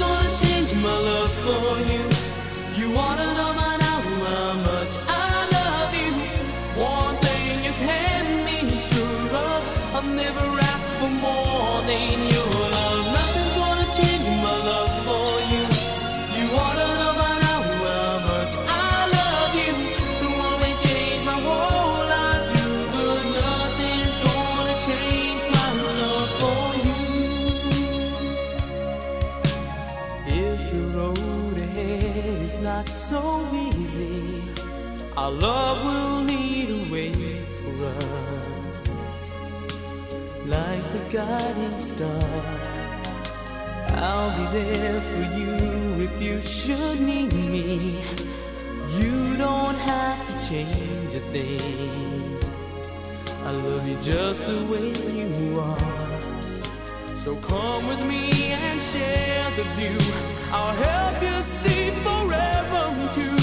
Gonna change my love for you. You wanna know by now how much I love you. One thing you can be sure of, I've never asked for more than your not so easy, our love will lead a way for us. Like the guiding star, I'll be there for you if you should need me. You don't have to change a thing. I love you just the way you are. So come with me and share the view. I'll help you see forever to